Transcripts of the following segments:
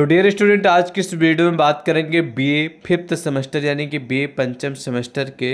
तो dear student आज की इस वीडियो में बात करेंगे बीए फिफ्थ सेमेस्टर यानी कि बीए पंचम सेमेस्टर के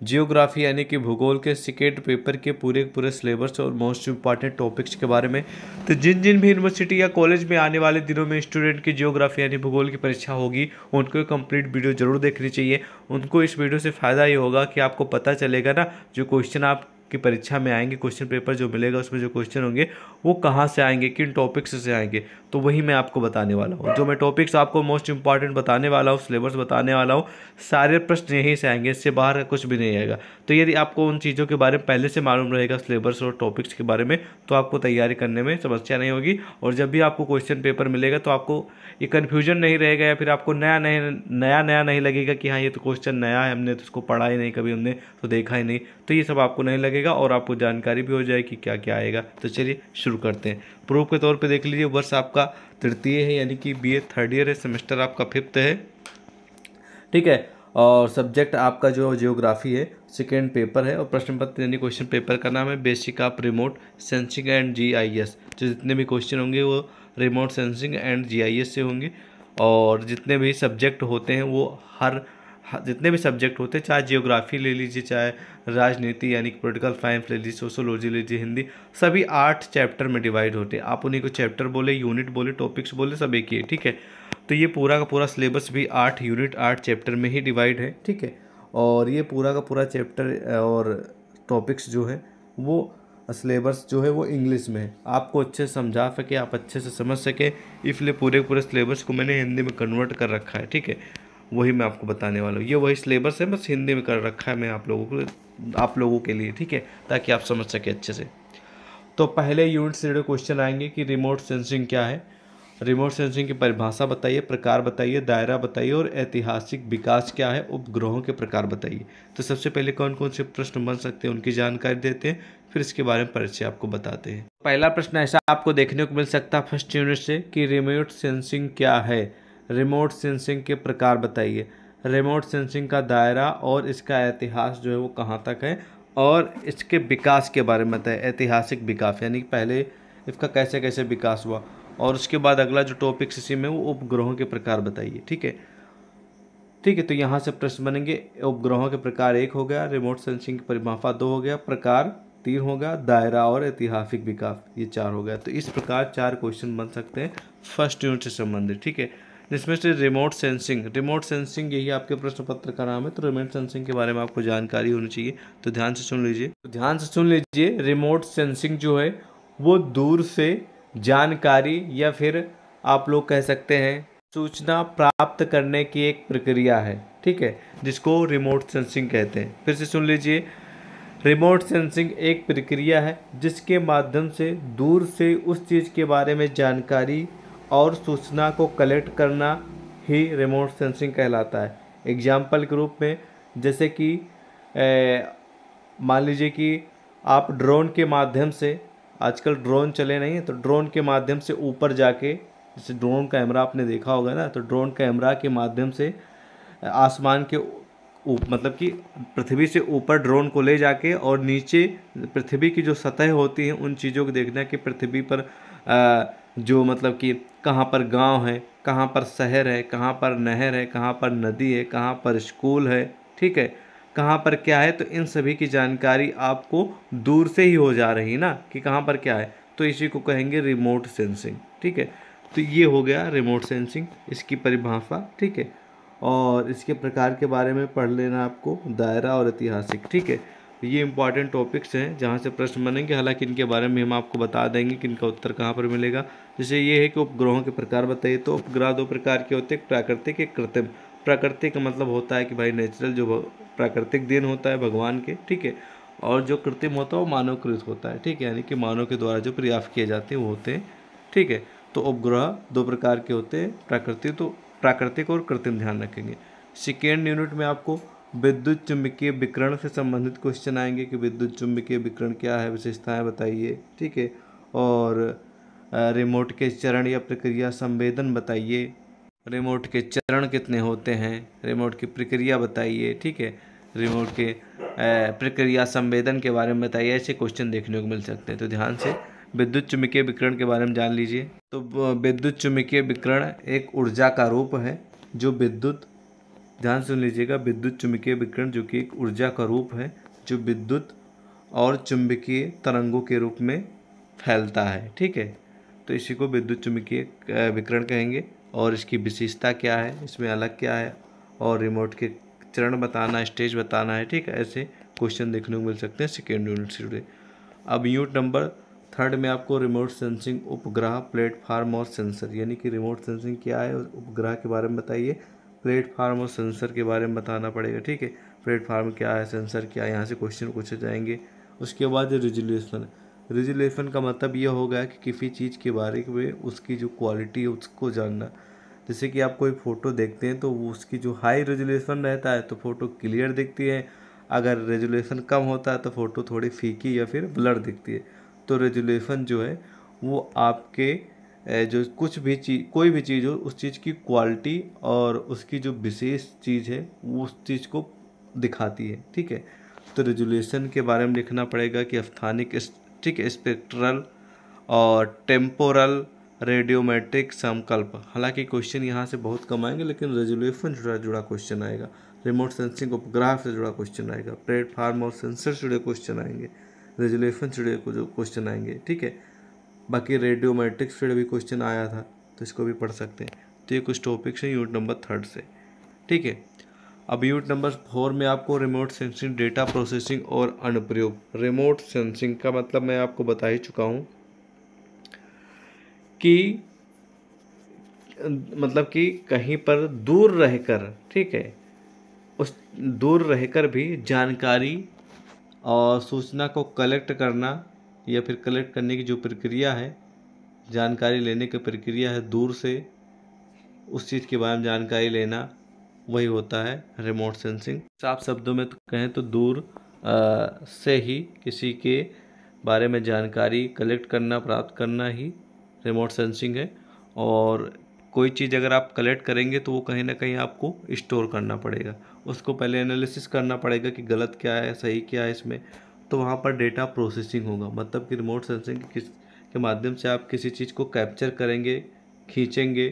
जियोग्राफी यानी कि भूगोल के सिकेट पेपर के पूरे पूरे सिलेबस और मोस्ट इंपॉर्टेंट टॉपिक्स के बारे में। तो जिन जिन भी यूनिवर्सिटी या कॉलेज में आने वाले दिनों में स्टूडेंट की जियोग्राफी यानी भूगोल की परीक्षा होगी, उनको कंप्लीट वीडियो ज़रूर देखनी चाहिए। उनको इस वीडियो से फ़ायदा ये होगा कि आपको पता चलेगा ना, जो क्वेश्चन आप की परीक्षा में आएँगे क्वेश्चन पेपर जो मिलेगा, उसमें जो क्वेश्चन होंगे, वो कहाँ से आएँगे, किन टॉपिक्स से आएँगे तो वही मैं आपको बताने वाला हूँ। जो मैं टॉपिक्स आपको मोस्ट इंपॉर्टेंट बताने वाला हूँ सिलेबस बताने वाला हूँ, सारे प्रश्न यहीं से आएँगे, इससे बाहर कुछ भी नहीं आएगा। तो यदि आपको उन चीज़ों के बारे में पहले से मालूम रहेगा सिलेबस और टॉपिक्स के बारे में तो आपको तैयारी करने में समस्या नहीं होगी। और जब भी आपको क्वेश्चन पेपर मिलेगा तो आपको ये कन्फ्यूज़न नहीं रहेगा या फिर आपको नया नया नया नया नहीं लगेगा कि हाँ ये तो क्वेश्चन नया है, हमने तो उसको पढ़ा ही नहीं कभी, हमने तो देखा ही नहीं। तो ये सब आपको नहीं लगेगा। और आपको जानकारी भी हो जाएगी क्या क्या आएगा। तो चलिए शुरू करते हैं। प्रूफ के तौर पे देख लीजिए, वर्ष आपका तृतीय है, यानी कि बीए थर्ड ईयर है सेमेस्टर आपका फिफ्थ है। ठीक है? और सब्जेक्ट आपका जो जियोग्राफी है सेकेंड पेपर है, और प्रश्न पत्र यानी क्वेश्चन पेपर का नाम है basic of remote sensing and GIS जो जितने भी क्वेश्चन होंगे, वो रिमोट सेंसिंग एंड जीआईएस से होंगे, और जितने भी सब्जेक्ट होते हैं, वो हर जितने भी सब्जेक्ट होते हैं, चाहे जियोग्राफी ले लीजिए, चाहे राजनीति, यानी कि पोलिटिकल साइंस ले लीजिए सोशोलॉजी ले लीजिए, हिंदी, सभी आठ चैप्टर में डिवाइड होते हैं। आप उन्हीं को चैप्टर बोले यूनिट बोले टॉपिक्स बोले, सब एक ही है, ठीक है? तो ये पूरा का पूरा सिलेबस भी आठ यूनिट आठ चैप्टर में ही डिवाइड है, ठीक है? और ये पूरा का पूरा चैप्टर और टॉपिक्स जो है, वो सिलेबस जो है, वो इंग्लिश में है। आपको अच्छे से समझा सके, आप अच्छे से समझ सके, इसलिए पूरे पूरे सिलेबस को मैंने हिंदी में कन्वर्ट कर रखा है, ठीक है? वही मैं आपको बताने वाला हूँ। ये वही सिलेबस है, बस हिंदी में कर रखा है मैं आप लोगों को, आप लोगों के लिए, ठीक है? ताकि आप समझ सके अच्छे से। तो पहले यूनिट से जुड़े क्वेश्चन आएँगे कि रिमोट सेंसिंग क्या है। रिमोट सेंसिंग की परिभाषा बताइए, प्रकार बताइए, दायरा बताइए और ऐतिहासिक विकास क्या है, उपग्रहों के प्रकार बताइए। तो सबसे पहले कौन कौन से प्रश्न बन सकते हैं, उनकी जानकारी देते हैं, फिर इसके बारे में परिचय आपको बताते हैं। पहला प्रश्न ऐसा आपको देखने को मिल सकता है फ़र्स्ट यूनिट से, कि रिमोट सेंसिंग क्या है। रिमोट सेंसिंग के प्रकार बताइए। रिमोट सेंसिंग का दायरा और इसका इतिहास जो है वो कहाँ तक है? और इसके विकास के बारे में बताए। ऐतिहासिक विकास, यानी पहले इसका कैसे कैसे विकास हुआ? और उसके बाद अगला जो टॉपिक इसी में, वो उपग्रहों के प्रकार बताइए, ठीक है? ठीक है तो यहाँ से प्रश्न बनेंगे। उपग्रहों के प्रकार एक हो गया, रिमोट सेंसिंग की परिभाषा दो हो गया, प्रकार तीन हो गया, दायरा और ऐतिहासिक विकास, ये चार हो गया। तो इस प्रकार चार क्वेश्चन बन सकते हैं फ़र्स्ट यूनिट से संबंधित, ठीक है? जिसमें से रिमोट सेंसिंग रिमोट सेंसिंग यही आपके प्रश्न पत्र का नाम है तो रिमोट सेंसिंग के बारे में आपको जानकारी होनी चाहिए तो ध्यान से सुन लीजिए। तो ध्यान से सुन लीजिए रिमोट सेंसिंग जो है, वो दूर से जानकारी या फिर आप लोग कह सकते हैं, सूचना प्राप्त करने की एक प्रक्रिया है, ठीक है, जिसको रिमोट सेंसिंग कहते हैं। फिर से सुन लीजिए रिमोट सेंसिंग एक प्रक्रिया है, जिसके माध्यम से दूर से उस चीज़ के बारे में जानकारी और सूचना को कलेक्ट करना ही रिमोट सेंसिंग कहलाता है। एग्ज़ाम्पल के रूप में जैसे कि मान लीजिए कि आप ड्रोन के माध्यम से आजकल ड्रोन चले नहीं हैं तो ड्रोन के माध्यम से ऊपर जाके जैसे ड्रोन कैमरा आपने देखा होगा ना तो ड्रोन कैमरा के माध्यम से आसमान के मतलब कि पृथ्वी से ऊपर ड्रोन को ले जाके और नीचे पृथ्वी की जो सतह होती है उन चीज़ों को देखना कि पृथ्वी पर आ, जो मतलब कि कहाँ पर गाँव है, कहाँ पर शहर है, कहाँ पर नहर है, कहाँ पर नदी है, कहाँ पर स्कूल है, ठीक है? कहाँ पर क्या है तो इन सभी की जानकारी आपको दूर से ही हो जा रही ना, कि कहाँ पर क्या है। तो इसी को कहेंगे रिमोट सेंसिंग ठीक है? तो ये हो गया रिमोट सेंसिंग इसकी परिभाषा, ठीक है? और इसके प्रकार के बारे में पढ़ लेना आपको, दायरा और ऐतिहासिक, ठीक है? ये इंपॉर्टेंट टॉपिक्स हैं, जहाँ से प्रश्न बनेंगे। हालाँकि इनके बारे में हम आपको बता देंगे कि इनका उत्तर कहाँ पर मिलेगा। जैसे ये है कि उपग्रहों के प्रकार बताइए। तो उपग्रह दो प्रकार के होते हैं प्राकृतिक, एक कृत्रिम। प्राकृतिक का मतलब होता है कि भाई नेचुरल जो प्राकृतिक दिन होता है, भगवान के, ठीक है? और जो कृत्रिम होता है, वो मानवकृत होता है, ठीक है? यानी कि मानव के द्वारा जो प्रयास किए जाते हैं, वो होते हैं, ठीक है? तो उपग्रह दो प्रकार के होते हैं, प्राकृतिक तो प्राकृतिक और कृत्रिम ध्यान रखेंगे। सेकेंड यूनिट में आपको विद्युत चुंबकीय विकरण से संबंधित क्वेश्चन आएँगे कि विद्युत चुंबकीय विकरण क्या है, विशेषताएँ बताइए, ठीक है? और रिमोट के चरण या प्रक्रिया संवेदन बताइए। रिमोट के चरण कितने होते हैं? रिमोट की प्रक्रिया बताइए, ठीक है? रिमोट के प्रक्रिया संवेदन के बारे में बताइए, ऐसे क्वेश्चन देखने को मिल सकते हैं। तो ध्यान से विद्युत चुम्बकीय विकरण के बारे में जान लीजिए। तो विद्युत चुम्बकीय विकरण एक ऊर्जा का रूप है, जो विद्युत ध्यान सुन लीजिएगा, विद्युत चुम्बकीय विकिरण जो कि एक ऊर्जा का रूप है, जो विद्युत और चुंबकीय तरंगों के रूप में फैलता है, ठीक है? तो इसी को विद्युत चुंबकीय विकिरण कहेंगे। और इसकी विशेषता क्या है? इसमें अलग क्या है? और रिमोट के चरण बताना स्टेज बताना है, ठीक है? ऐसे क्वेश्चन देखने को मिल सकते हैं सेकेंड यूनिट से अब यूनिट नंबर थर्ड में आपको रिमोट सेंसिंग उपग्रह प्लेटफार्म और सेंसर यानी कि रिमोट सेंसिंग क्या है? उपग्रह के बारे में बताइए। प्लेटफार्म और सेंसर के बारे में बताना पड़ेगा, ठीक है? प्लेटफार्म क्या है, सेंसर क्या है, यहाँ से क्वेश्चन पूछे जाएँगे। उसके बाद रिजोल्यूशन रिजोल्यूशन का मतलब ये होगा कि किसी चीज़ के बारे में उसकी जो क्वालिटी है, उसको जानना। जैसे कि आप कोई फ़ोटो देखते हैं तो उसकी जो हाई रेजोल्यूशन रहता है तो फ़ोटो क्लियर दिखती है। अगर रेजोल्यूशन कम होता है तो फ़ोटो थोड़ी फीकी या फिर ब्लर दिखती है। तो रेजोल्यूशन जो है, वो आपके जो कुछ भी चीज़ कोई भी चीज़ हो, उस चीज़ की क्वालिटी और उसकी जो विशेष चीज़ है, वो उस चीज़ को दिखाती है, ठीक है? तो रेजुलेशन के बारे में लिखना पड़ेगा कि स्थानिक ठीक है स्पेक्ट्रल और टेम्पोरल रेडियोमेट्रिक संकल्प हालाँकि क्वेश्चन यहाँ से बहुत कम आएँगे, लेकिन रेजुलेशन जुड़ा जुड़ा क्वेश्चन आएगा। रिमोट सेंसिंग उपग्रह से जुड़ा क्वेश्चन आएगा। प्लेटफार्म और सेंसर से जुड़े क्वेश्चन आएँगे। रेजुलेशन से जुड़े क्वेश्चन आएँगे, ठीक है? बाकी रेडियोमेट्रिक्स से भी क्वेश्चन आया था तो इसको भी पढ़ सकते हैं। तो ये कुछ टॉपिक्स हैं यूनिट नंबर थर्ड से। ठीक है? अब यूनिट नंबर फोर में आपको रिमोट सेंसिंग डेटा प्रोसेसिंग और अनुप्रयोग। रिमोट सेंसिंग का मतलब मैं आपको बता ही चुका हूँ कि मतलब कि कहीं पर दूर रहकर, ठीक है? उस दूर रहकर भी जानकारी और सूचना को कलेक्ट करना या फिर कलेक्ट करने की जो प्रक्रिया है जानकारी लेने की प्रक्रिया है दूर से उस चीज़ के बारे में जानकारी लेना वही होता है रिमोट सेंसिंग साफ़ शब्दों में तो कहें तो दूर आ, से ही किसी के बारे में जानकारी कलेक्ट करना प्राप्त करना ही रिमोट सेंसिंग है। और कोई चीज़ अगर आप कलेक्ट करेंगे तो वो कहीं ना कहीं आपको स्टोर करना पड़ेगा। उसको पहले एनालिसिस करना पड़ेगा कि गलत क्या है सही क्या है इसमें। तो वहाँ पर डेटा प्रोसेसिंग होगा। मतलब कि रिमोट सेंसिंग किस, के माध्यम से आप किसी चीज़ को कैप्चर करेंगे, खींचेंगे,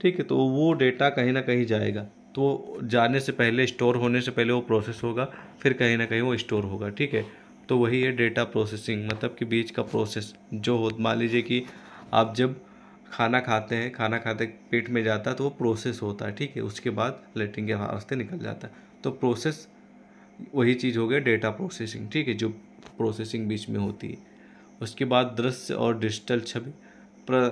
ठीक है? तो वो डेटा कहीं ना कहीं जाएगा। तो जाने से पहले स्टोर होने से पहले वो प्रोसेस होगा, फिर कहीं ना कहीं वो स्टोर होगा, ठीक है? तो वही है डेटा प्रोसेसिंग मतलब कि बीच का प्रोसेस जो हो, मान लीजिए कि आप जब खाना खाते हैं, खाना खाते पेट में जाता है तो वो प्रोसेस होता है, ठीक है? उसके बाद लेटिंग के रास्ते निकल जाता है। तो प्रोसेस वही चीज़ हो गया डेटा प्रोसेसिंग, ठीक है, जो प्रोसेसिंग बीच में होती है। उसके बाद दृश्य और डिजिटल छवि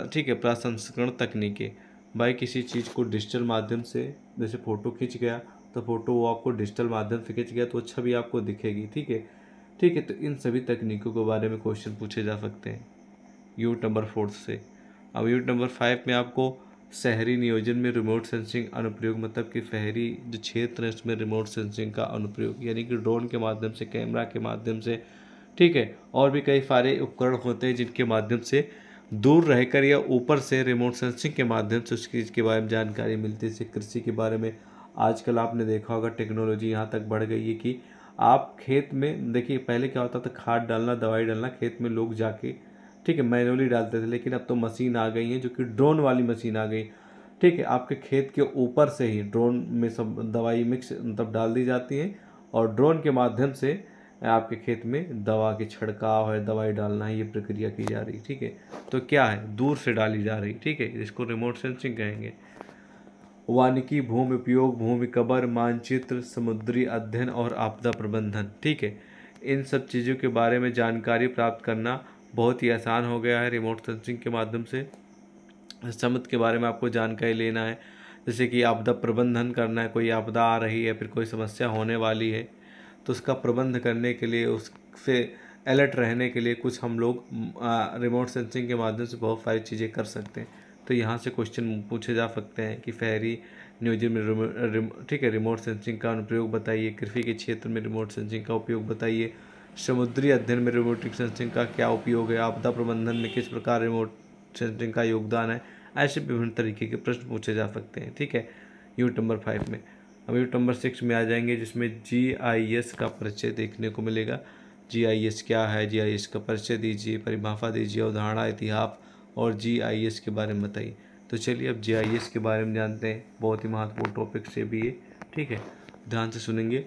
ठीक है, प्रसंस्करण तकनीकें। भाई किसी चीज़ को डिजिटल माध्यम से, जैसे फ़ोटो खींच गया तो फ़ोटो वो आपको डिजिटल माध्यम से खींच गया तो छवि आपको दिखेगी, ठीक है? ठीक है तो इन सभी तकनीकों के बारे में क्वेश्चन पूछे जा सकते हैं। यूट नंबर फोर्थ से। अब यूट नंबर फाइव में आपको शहरी नियोजन में रिमोट सेंसिंग अनुप्रयोग मतलब कि शहरी जो क्षेत्र है, उसमें रिमोट सेंसिंग का अनुप्रयोग, यानी कि ड्रोन के माध्यम से कैमरा के माध्यम से, ठीक है? और भी कई सारे उपकरण होते हैं जिनके माध्यम से दूर रहकर या ऊपर से रिमोट सेंसिंग के माध्यम से उस चीज़ के बारे में जानकारी मिलती है। जैसे कृषि के बारे में आजकल आपने देखा होगा टेक्नोलॉजी यहाँ तक बढ़ गई है कि आप खेत में, देखिए, पहले क्या होता था, खाद डालना, दवाई डालना, खेत में लोग जाके ठीक है मैनुअली डालते थे, लेकिन अब तो मशीन आ गई है जो कि ड्रोन वाली मशीन आ गई। ठीक है, आपके खेत के ऊपर से ही ड्रोन में सब दवाई मिक्स मतलब डाल दी जाती है और ड्रोन के माध्यम से आपके खेत में दवा के छिड़काव है, दवाई डालना है, ये प्रक्रिया की जा रही ठीक है। तो क्या है, दूर से डाली जा रही, ठीक है, इसको रिमोट सेंसिंग कहेंगे। वानिकी भूमि, उपयोग भूमि, कबर, मानचित्र, समुद्री अध्ययन और आपदा प्रबंधन, ठीक है। इन सब चीज़ों के बारे में जानकारी प्राप्त करना बहुत ही आसान हो गया है रिमोट सेंसिंग के माध्यम से। समुद्र के बारे में आपको जानकारी लेना है। जैसे कि आपदा प्रबंधन करना है, कोई आपदा आ रही है, फिर कोई समस्या होने वाली है तो उसका प्रबंध करने के लिए, उससे अलर्ट रहने के लिए कुछ हम लोग रिमोट सेंसिंग के माध्यम से बहुत सारी चीज़ें कर सकते हैं। तो यहाँ से क्वेश्चन पूछे जा सकते हैं कि फेरी नियोजन में ठीक है रिमोट सेंसिंग का अनुप्रयोग बताइए, कृषि के क्षेत्र में रिमोट सेंसिंग का उपयोग बताइए समुद्री अध्ययन में रिमोट सेंसिंग का क्या उपयोग है? आपदा प्रबंधन में किस प्रकार रिमोट सेंसिंग का योगदान है? ऐसे विभिन्न तरीके के प्रश्न पूछे जा सकते हैं, ठीक है? यूट नंबर फाइव में। अब यूट नंबर सिक्स में आ जाएँगे, जिसमें जी आई एस का परिचय देखने को मिलेगा। जीआईएस क्या है? जीआईएस का परिचय दीजिए, परिभाषा दीजिए, अवधारणा, इतिहास और जीआईएस के बारे में बताइए। तो चलिए अब जीआईएस के बारे में जानते हैं। बहुत ही महत्वपूर्ण टॉपिक से भी ये, ठीक है? ध्यान से सुनेंगे।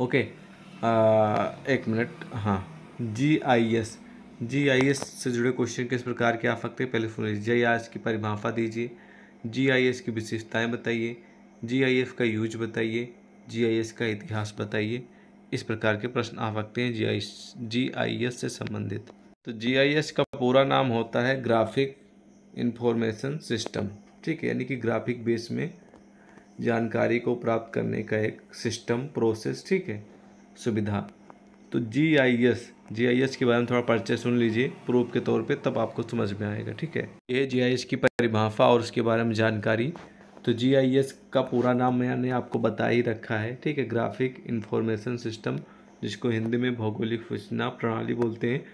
ओके एक मिनट हाँ। जी I S G I S से जुड़े क्वेश्चन किस प्रकार के आ सकते हैं पहले सुन लीजिए। जी आई एस की परिभाषा दीजिए। जी आई एस की विशेषताएँ बताइए। जी आई एस का यूज़ बताइए। जी आई एस का इतिहास बताइए। इस प्रकार के प्रश्न आ सकते हैं जी आई जी आई एस से संबंधित। तो जी आई एस का पूरा नाम होता है ग्राफिक इंफॉर्मेशन सिस्टम ठीक है, यानी कि ग्राफिक बेस में जानकारी को प्राप्त करने का एक सिस्टम प्रोसेस ठीक है? सुविधा। तो जी I S G I S के बारे में थोड़ा परिचय सुन लीजिए, प्रूफ के तौर पे, तब आपको समझ में आएगा, ठीक है? ये जी आई एस की परिभाषा और उसके बारे में जानकारी। तो जी आई एस का पूरा नाम मैंने आपको बता ही रखा है, ठीक है? ग्राफिक इंफॉर्मेशन सिस्टम जिसको हिंदी में भौगोलिक सूचना प्रणाली बोलते हैं।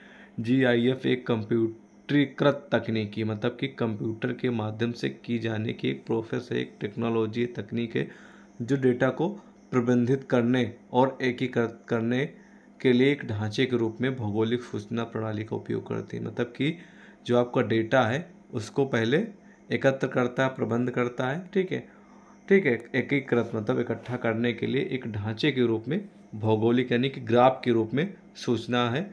जी आई एफ़ एक कंप्यूटरीकृत तकनीकी मतलब कि कंप्यूटर के माध्यम से की जाने की एक प्रोसेस है, एक टेक्नोलॉजी तकनीक है, जो डेटा को प्रबंधित करने और एकीकृत करने के लिए एक ढांचे के रूप में भौगोलिक सूचना प्रणाली का उपयोग करती है। मतलब कि जो आपका डेटा है, उसको पहले एकत्र करता है प्रबंध करता है, ठीक है? ठीक है, एकीकृत मतलब इकट्ठा करने के लिए एक ढांचे के रूप में भौगोलिक यानी कि ग्राफ के रूप में सूचना है,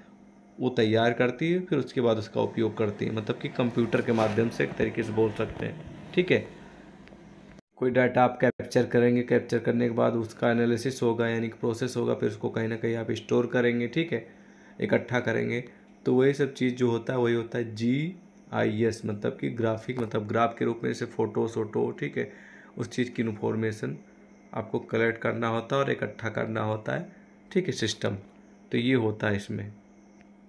वो तैयार करती है, फिर उसके बाद उसका उपयोग करती है। मतलब कि कंप्यूटर के माध्यम से एक तरीके से बोल सकते हैं, ठीक है? कोई डाटा आप कैप्चर करेंगे, कैप्चर करने के बाद उसका एनालिसिस होगा, यानी कि प्रोसेस होगा, फिर उसको कहीं ना कहीं आप स्टोर करेंगे, ठीक है? इकट्ठा करेंगे। तो वही सब चीज़ जो होता है, वही होता है जी आई एस मतलब कि ग्राफिक मतलब ग्राफ के रूप में जैसे फ़ोटो सोटो ठीक है? उस चीज़ की इन्फॉर्मेशन आपको कलेक्ट करना होता है और इकट्ठा करना होता है, ठीक है सिस्टम तो ये होता है इसमें।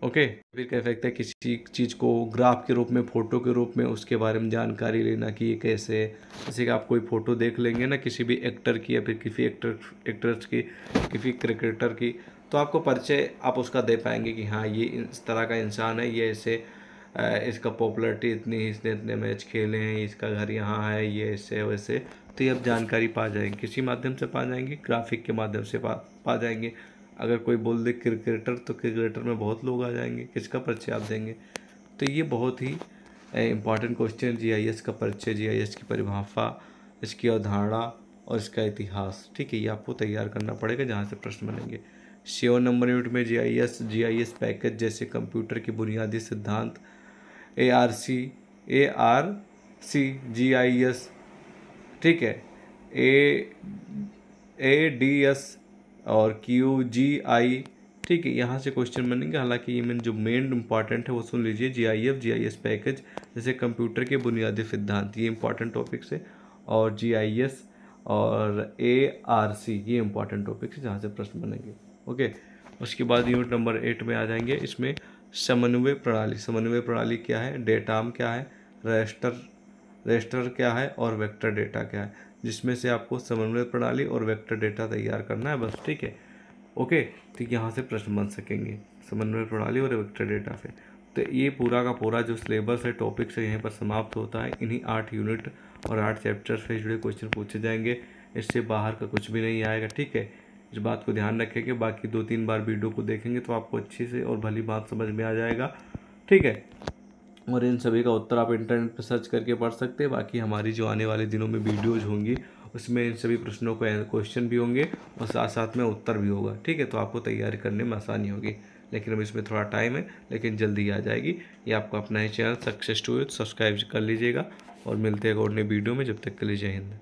ओके? फिर कह सकते हैं किसी चीज़ को ग्राफ के रूप में, फ़ोटो के रूप में, उसके बारे में जानकारी लेना कि ये कैसे है? जैसे कि आप कोई फ़ोटो देख लेंगे ना किसी भी एक्टर की या फिर किसी एक्टर, एक्टर्स की, किसी क्रिकेटर की तो आपको परिचय आप उसका दे पाएँगे कि हाँ ये इस तरह का इंसान है, ये ऐसे इसका पॉपुलरिटी इतनी इसने इतने मैच खेले हैं, इसका घर यहाँ है, ये ऐसे वैसे। तो ये आप जानकारी पा जाएँगे, किसी माध्यम से पा जाएँगे, ग्राफिक के माध्यम से पा पा जाएँगे। अगर कोई बोल दे क्रिकेटर तो क्रिकेटर में बहुत लोग आ जाएँगे। किसका परिचय आप देंगे? तो ये बहुत ही इंपॉर्टेंट क्वेश्चन जीआईएस का परिचय जीआईएस की परिभाषा, इसकी अवधारणा और इसका इतिहास। ठीक है, ये आपको तैयार करना पड़ेगा जहाँ से प्रश्न बनेंगे। सेवन नंबर यूनिट में G I S G I S package जैसे कंप्यूटर की बुनियादी सिद्धांत A R C A R C G I S ठीक है ए ए डी एस और क्यू जी आई ठीक है, यहाँ से क्वेश्चन बनेंगे। हालाँकि ये मेन जो मेन इंपॉर्टेंट है, वो सुन लीजिए। G I F G I S package जैसे कंप्यूटर के बुनियादी सिद्धांत, ये इंपॉर्टेंट टॉपिक्स है। और जी आई एस और ए आर सी ये इंपॉर्टेंट टॉपिक्स है, जहाँ से प्रश्न बनेंगे। ओके उसके बाद यूनिट नंबर एट में आ जाएँगे। इसमें समन्वय प्रणाली। समन्वय प्रणाली क्या है? डेटाम क्या है? रजिस्टर रजिस्टर क्या है? और वेक्टर डेटा क्या है? जिसमें से आपको समन्वय प्रणाली और वेक्टर डेटा तैयार करना है, बस, ठीक है? ओके तो यहाँ से प्रश्न बन सकेंगे, समन्वय प्रणाली और वेक्टर डेटा से। तो ये पूरा का पूरा जो सिलेबस है टॉपिक से यहीं पर समाप्त होता है। इन्हीं आठ यूनिट और आठ चैप्टर से जुड़े क्वेश्चन पूछे जाएँगे। इससे बाहर का कुछ भी नहीं आएगा, ठीक है? इस बात को ध्यान रखेंगे बाकी दो तीन बार वीडियो को देखेंगे तो आपको अच्छी से और भली बात समझ में आ जाएगा, ठीक है? और इन सभी का उत्तर आप इंटरनेट पर सर्च करके पढ़ सकते हैं। बाकी हमारी जो आने वाले दिनों में वीडियोज़ होंगी, उसमें इन सभी प्रश्नों के क्वेश्चन भी होंगे और साथ साथ में उत्तर भी होगा। ठीक है तो आपको तैयारी करने में आसानी होगी। लेकिन अब इसमें थोड़ा टाइम है, लेकिन जल्दी आ जाएगी। ये आपको अपना ही चैनल सक्सेस टू सब्सक्राइब कर लीजिएगा और मिलते हैं और नए वीडियो में। जब तक के लिए जय हिंद।